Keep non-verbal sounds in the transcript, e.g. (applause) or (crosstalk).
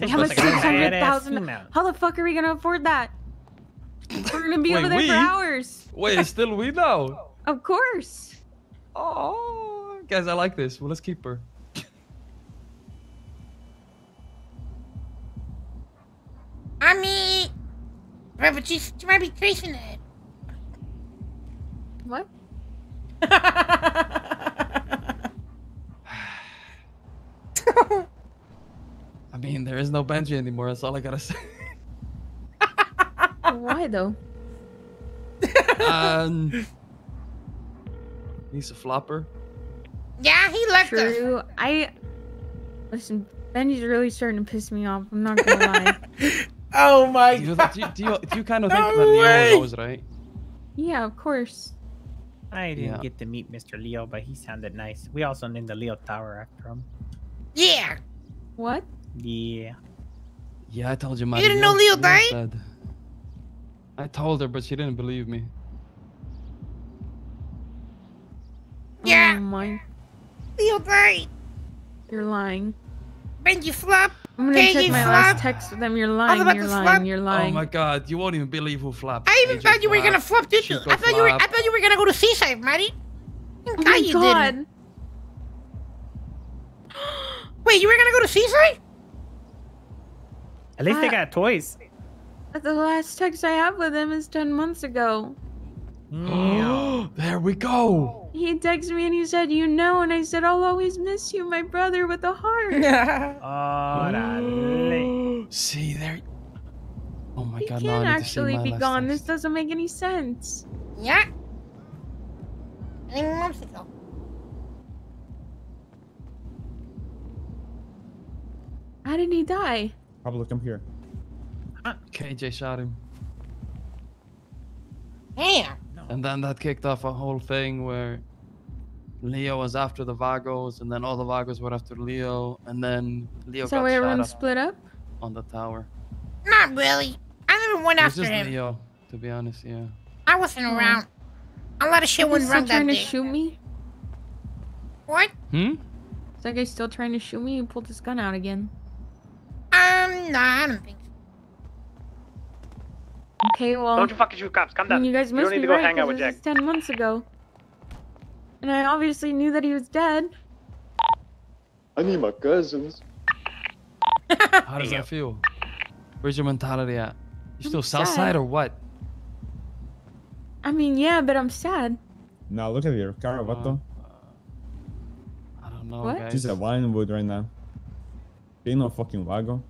How much? Looks like a Six hundred badass thousand. female. How the fuck are we gonna afford that? We're gonna be Wait, over there we? for hours. Wait, it's still we now. (laughs) Of course. Oh, guys, I like this. Well, let's keep her. I mean, right, but she, she might be tracing it. What? I mean, there is no Benji anymore. That's all I gotta say. (laughs) Why though? um, (laughs) he's a flopper. Yeah, he left us. I listen. Benji's really starting to piss me off. I'm not gonna lie. (laughs) Oh my Do you, god. do you, do you, do you kind of think No that Leo way. knows, right? yeah, of course. I didn't Yeah. get to meet Mr. Leo, but he sounded nice. We also named the Leo Tower after him. Yeah. What? Yeah. Yeah, I told you, my didn't know Leo died? I told her, but she didn't believe me. Yeah. Oh my. Leo died. You're lying. Benji flop. I'm gonna Peggy check my flop. last text with them. You're lying. You're lying. flop. You're lying. Oh my god, you won't even believe who flopped. I even AJ thought you were gonna flop, didn't you? Chico I thought you were. I thought you were gonna go to Seaside, Maddie. oh my you god. didn't. Wait, you were gonna go to Seaside? At least they Uh, got toys. The last text I have with him is ten months ago. Yeah. (gasps) there we go. He texted me and he said, "You know," and I said, "I'll always miss you, my brother with a heart." (laughs) Órale. (gasps) See there. Oh my he god, now can't I need to see actually be gone. text. This doesn't make any sense. yeah. Eight months ago. How did he die? Pablo, come here. KJ shot him. Damn. And then that kicked off a whole thing where Leo was after the Vagos, and then all the Vagos were after Leo, and then Leo Is that got why shot everyone up split up? on the tower. Not really. I never went It was after just him. Leo, to be honest, yeah. I wasn't Oh. around. A lot of shit Is he went still wrong that trying to shoot me? What? Hmm? Is that guy still trying to shoot me? He pulled his gun out again. Nah, I don't think so. Okay, well, Don't you fucking shoot cops. Calm down. you guys you must don't need be to go right hang out with Jack. ten months ago, and I obviously knew that he was dead. I need my cousins. (laughs) How does that feel? Where's your mentality at? You still I'm south sad. side or what? I mean, yeah, but I'm sad. Now look at your car, uh, what the? I don't know, What? guys. She's a Vinewood right now. Ain't no fucking Vago.